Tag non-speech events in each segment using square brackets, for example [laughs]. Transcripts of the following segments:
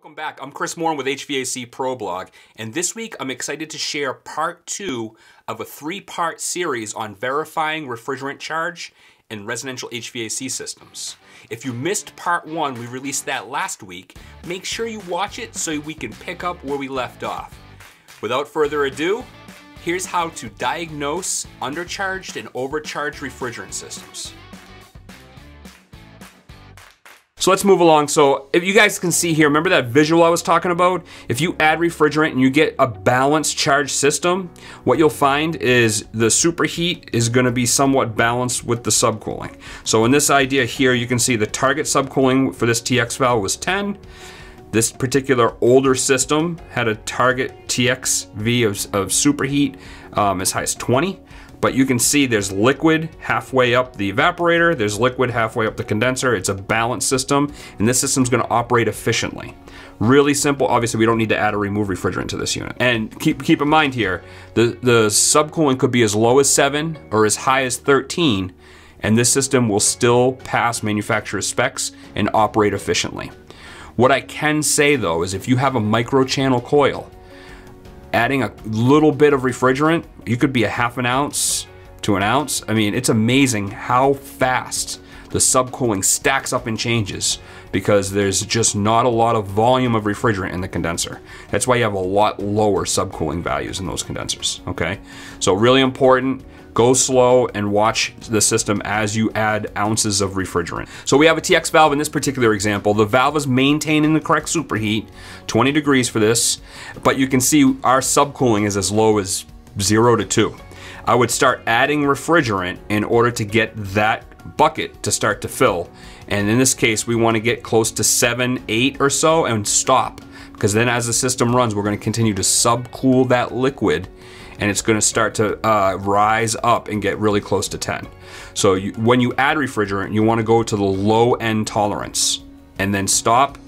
Welcome back. I'm Chris Morin with HVAC Pro Blog, and this week I'm excited to share part two of a three-part series on verifying refrigerant charge in residential HVAC systems. If you missed part one, we released that last week. Make sure you watch it so we can pick up where we left off. Without further ado, here's how to diagnose undercharged and overcharged refrigerant systems. So let's move along. So if you guys can see here, remember that visual I was talking about? If you add refrigerant and you get a balanced charge system, what you'll find is the superheat is gonna be somewhat balanced with the subcooling. So in this idea here, you can see the target subcooling for this TX valve was 10. This particular older system had a target TXV of, of superheat um, as high as 20 but you can see there's liquid halfway up the evaporator, there's liquid halfway up the condenser. It's a balanced system, and this system's gonna operate efficiently. Really simple. Obviously, we don't need to add or remove refrigerant to this unit. And keep keep in mind here, the, the subcooling could be as low as 7 or as high as 13, and this system will still pass manufacturer's specs and operate efficiently. What I can say though is if you have a micro channel coil, adding a little bit of refrigerant, you could be a half an ounce to an ounce. I mean, it's amazing how fast the subcooling stacks up and changes because there's just not a lot of volume of refrigerant in the condenser. That's why you have a lot lower subcooling values in those condensers, okay? So really important, Go slow and watch the system as you add ounces of refrigerant. So we have a TX valve in this particular example. The valve is maintaining the correct superheat, 20 degrees for this, but you can see our subcooling is as low as zero to two. I would start adding refrigerant in order to get that bucket to start to fill. And in this case, we want to get close to seven, eight or so and stop. Because then as the system runs, we're going to continue to subcool that liquid and it's gonna start to uh, rise up and get really close to 10. So you, when you add refrigerant, you wanna go to the low end tolerance and then stop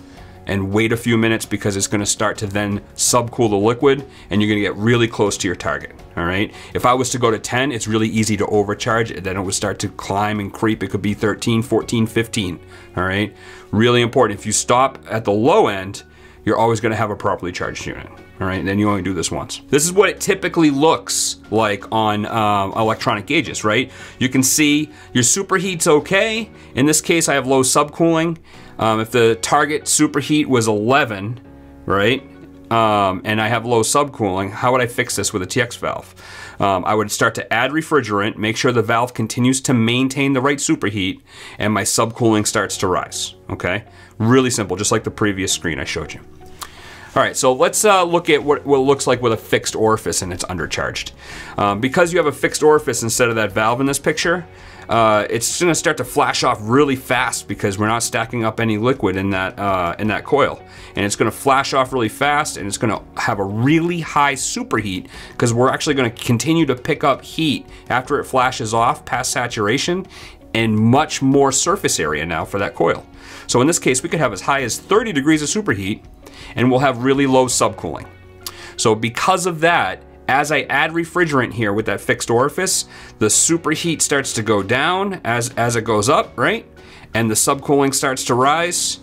and wait a few minutes because it's gonna start to then subcool the liquid and you're gonna get really close to your target, all right? If I was to go to 10, it's really easy to overcharge it. Then it would start to climb and creep. It could be 13, 14, 15, all right? Really important. If you stop at the low end, you're always gonna have a properly charged unit. All right, then you only do this once. This is what it typically looks like on um, electronic gauges, right? You can see your superheat's okay. In this case, I have low subcooling. Um, if the target superheat was 11, right? Um, and I have low subcooling, how would I fix this with a TX valve? Um, I would start to add refrigerant, make sure the valve continues to maintain the right superheat, and my subcooling starts to rise, okay? Really simple, just like the previous screen I showed you. All right, so let's uh, look at what, what it looks like with a fixed orifice and it's undercharged. Um, because you have a fixed orifice instead of that valve in this picture, uh, it's gonna start to flash off really fast because we're not stacking up any liquid in that, uh, in that coil. And it's gonna flash off really fast and it's gonna have a really high superheat because we're actually gonna continue to pick up heat after it flashes off past saturation and much more surface area now for that coil. So in this case, we could have as high as 30 degrees of superheat and we'll have really low subcooling. So because of that, as I add refrigerant here with that fixed orifice, the superheat starts to go down as, as it goes up, right? And the subcooling starts to rise.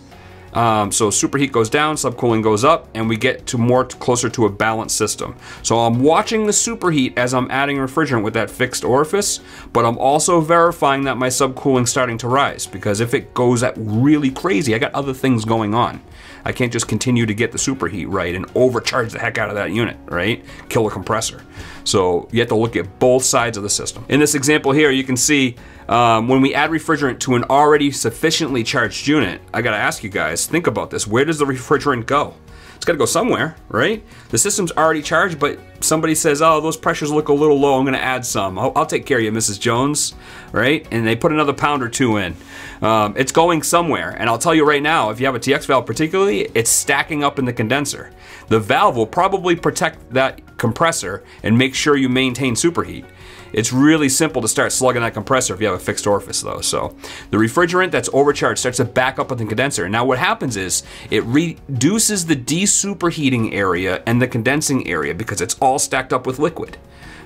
Um, so superheat goes down, subcooling goes up, and we get to more closer to a balanced system. So I'm watching the superheat as I'm adding refrigerant with that fixed orifice, but I'm also verifying that my subcooling's starting to rise because if it goes at really crazy, I got other things going on. I can't just continue to get the superheat right and overcharge the heck out of that unit, right? Kill a compressor. So you have to look at both sides of the system. In this example here, you can see um, when we add refrigerant to an already sufficiently charged unit, I gotta ask you guys, think about this. Where does the refrigerant go? It's got to go somewhere, right? The system's already charged, but somebody says, oh, those pressures look a little low, I'm going to add some. I'll, I'll, take care of you, Mrs. Jones, right? And they put another pound or two in. Um, it's going somewhere, and I'll tell you right now, if you have a TX valve particularly, it's stacking up in the condenser. The valve will probably protect that compressor and make sure you maintain superheat. It's really simple to start slugging that compressor if you have a fixed orifice though. So the refrigerant that's overcharged starts to back up with the condenser. Now what happens is it reduces the desuperheating area and the condensing area because it's all stacked up with liquid.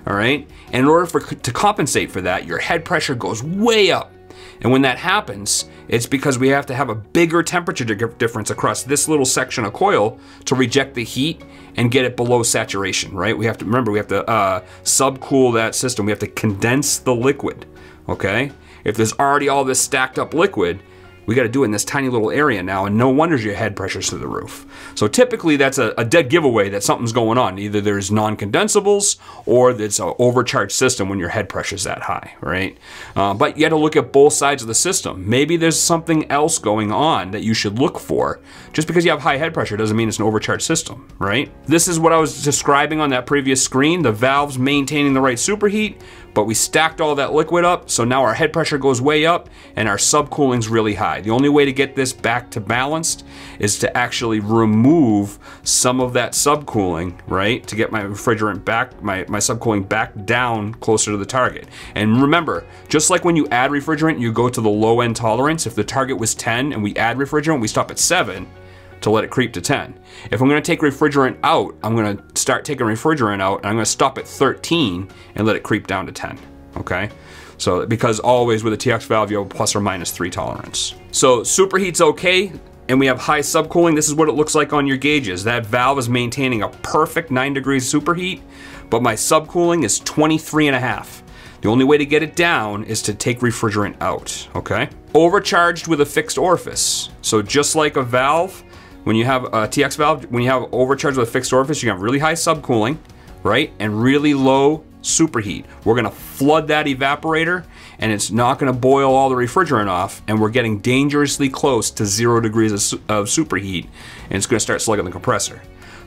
All right. And in order for to compensate for that, your head pressure goes way up And when that happens, it's because we have to have a bigger temperature difference across this little section of coil to reject the heat and get it below saturation, right? We have to, remember, we have to uh, subcool that system. We have to condense the liquid, okay? If there's already all this stacked up liquid, we got to do it in this tiny little area now, and no wonder your head pressure's through the roof. So typically that's a, a dead giveaway that something's going on. Either there's non-condensables or it's an overcharged system when your head pressure's that high, right? Uh, but you got to look at both sides of the system. Maybe there's something else going on that you should look for. Just because you have high head pressure doesn't mean it's an overcharged system, right? This is what I was describing on that previous screen. The valves maintaining the right superheat, but we stacked all that liquid up, so now our head pressure goes way up and our subcooling's really high. The only way to get this back to balanced is to actually remove some of that subcooling, right? To get my refrigerant back, my, my subcooling back down closer to the target. And remember, just like when you add refrigerant, you go to the low end tolerance. If the target was 10 and we add refrigerant, we stop at 7 to let it creep to 10. If I'm gonna take refrigerant out, I'm gonna start taking refrigerant out and I'm gonna stop at 13 and let it creep down to 10, okay? So, because always with a TX valve, you have plus or minus three tolerance. So superheat's okay, and we have high subcooling. This is what it looks like on your gauges. That valve is maintaining a perfect nine degrees superheat, but my subcooling is 23 and a half. The only way to get it down is to take refrigerant out, okay? Overcharged with a fixed orifice. So just like a valve, when you have a TX valve, when you have overcharge with a fixed orifice, you have really high subcooling, right? And really low superheat. We're gonna flood that evaporator and it's not gonna boil all the refrigerant off and we're getting dangerously close to zero degrees of, of superheat and it's gonna start slugging the compressor.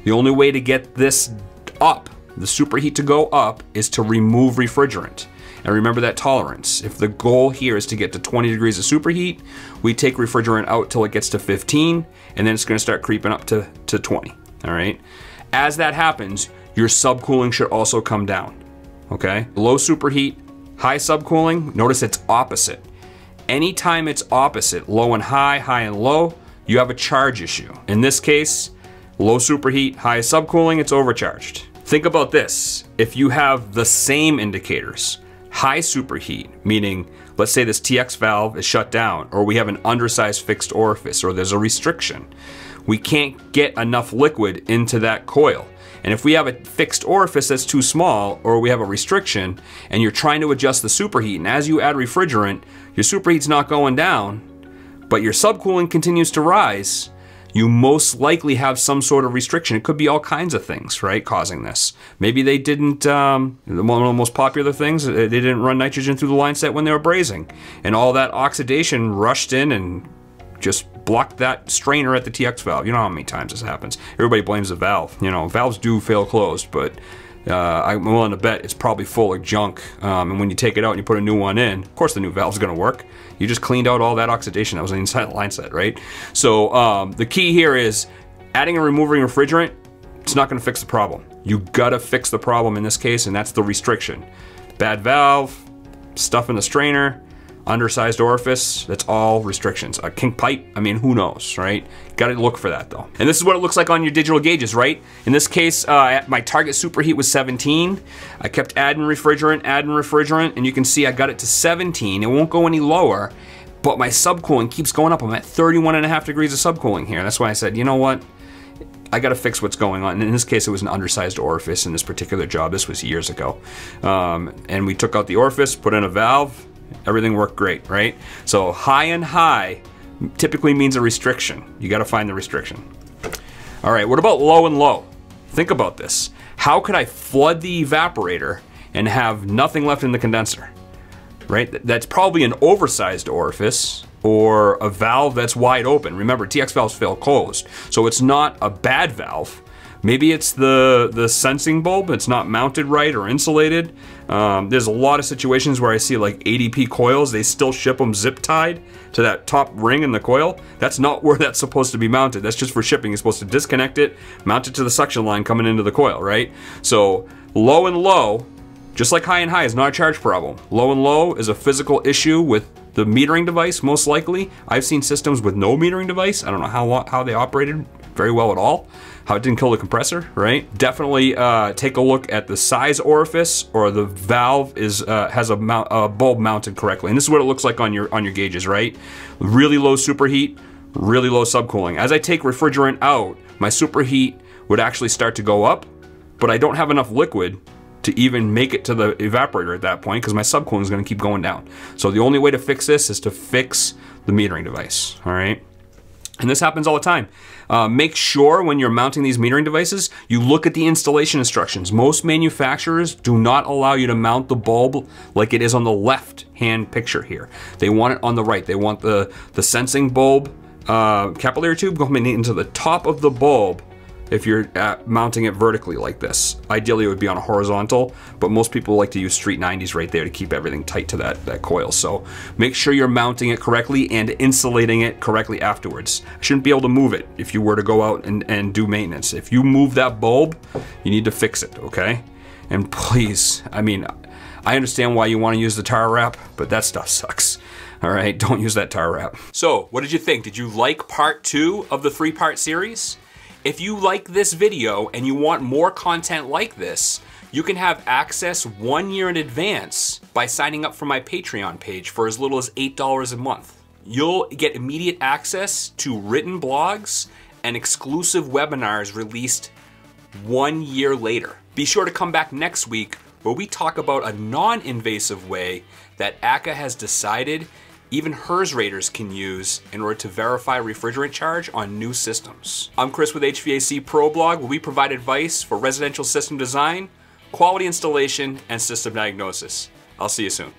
The only way to get this up, the superheat to go up, is to remove refrigerant. And remember that tolerance. If the goal here is to get to 20 degrees of superheat, we take refrigerant out till it gets to 15, and then it's gonna start creeping up to, to 20, all right? As that happens, your subcooling should also come down, okay? Low superheat, high subcooling, notice it's opposite. Anytime it's opposite, low and high, high and low, you have a charge issue. In this case, low superheat, high subcooling, it's overcharged. Think about this. If you have the same indicators, High superheat, meaning let's say this TX valve is shut down or we have an undersized fixed orifice or there's a restriction. We can't get enough liquid into that coil. And if we have a fixed orifice that's too small or we have a restriction and you're trying to adjust the superheat and as you add refrigerant, your superheat's not going down, but your subcooling continues to rise, you most likely have some sort of restriction. It could be all kinds of things, right, causing this. Maybe they didn't, um, one of the most popular things, uh, they didn't run nitrogen through the line set when they were brazing. And all that oxidation rushed in and just blocked that strainer at the TX valve. You know how many times this happens. Everybody blames the valve. You know, valves do fail closed, but uh, I'm willing to bet it's probably full of junk. Um, and when you take it out and you put a new one in, of course the new valve's gonna work. You just cleaned out all that oxidation that was inside the line set, right? So um, the key here is adding and removing refrigerant, it's not gonna fix the problem. You gotta fix the problem in this case, and that's the restriction. Bad valve, stuff in the strainer, undersized orifice, that's all restrictions. A kink pipe, I mean, who knows, right? Gotta look for that though. And this is what it looks like on your digital gauges, right? In this case, uh, my target superheat was 17. I kept adding refrigerant, adding refrigerant, and you can see I got it to 17. It won't go any lower, but my subcooling keeps going up. I'm at 31 and a half degrees of subcooling here. That's why I said, you know what? I got to fix what's going on. In this case, it was an undersized orifice in this particular job. This was years ago. Um, and we took out the orifice, put in a valve, everything worked great, right? So high and high typically means a restriction. You gotta find the restriction. All right, what about low and low? Think about this. How could I flood the evaporator and have nothing left in the condenser? Right, that's probably an oversized orifice or a valve that's wide open. Remember, TX valves fail closed, so it's not a bad valve. Maybe it's the, the sensing bulb, it's not mounted right or insulated. Um, there's a lot of situations where I see like ADP coils, they still ship them zip tied to that top ring in the coil. That's not [laughs] where that's supposed to be mounted. That's just for shipping. You're supposed to disconnect it, mount it to the suction line coming into the coil, right? So low and low, just like high and high is not a charge problem. Low and low is a physical issue with the metering device, most likely. I've seen systems with no metering device. I don't know how, how they operated very well at all. How it didn't kill the compressor, right? Definitely uh, take a look at the size orifice or the valve is uh, has a, mount, a bulb mounted correctly. And this is what it looks like on your on your gauges, right? Really low superheat, really low subcooling. As I take refrigerant out, my superheat would actually start to go up, but I don't have enough liquid to even make it to the evaporator at that point because my subcooling is going to keep going down. So the only way to fix this is to fix the metering device, all right? And this happens all the time. Uh, make sure when you're mounting these metering devices, you look at the installation instructions. Most manufacturers do not allow you to mount the bulb like it is on the left hand picture here. They want it on the right. They want the, the sensing bulb uh, capillary tube going into the top of the bulb if you're at, mounting it vertically like this. Ideally it would be on a horizontal, but most people like to use street 90s right there to keep everything tight to that, that coil. So make sure you're mounting it correctly and insulating it correctly afterwards. shouldn't be able to move it if you were to go out and, and do maintenance. If you move that bulb, you need to fix it, okay? And [laughs] please, I mean, I understand why you want to use the tar wrap, but that stuff sucks. [laughs] All right, don't use that tar wrap. So, what did you think? Did you like part two of the three part series? If you like this video and you want more content like this, you can have access one year in advance by signing up for my Patreon page for as little as $8 a month. You'll get immediate access to written blogs and exclusive webinars released one year later. Be sure to come back next week where we talk about a non-invasive way that ACCA has decided even HERS raters can use in order to verify refrigerant charge on new systems. I'm Chris with HVAC Pro Blog, where we provide advice for residential system design, quality installation, and system diagnosis. I'll see you soon.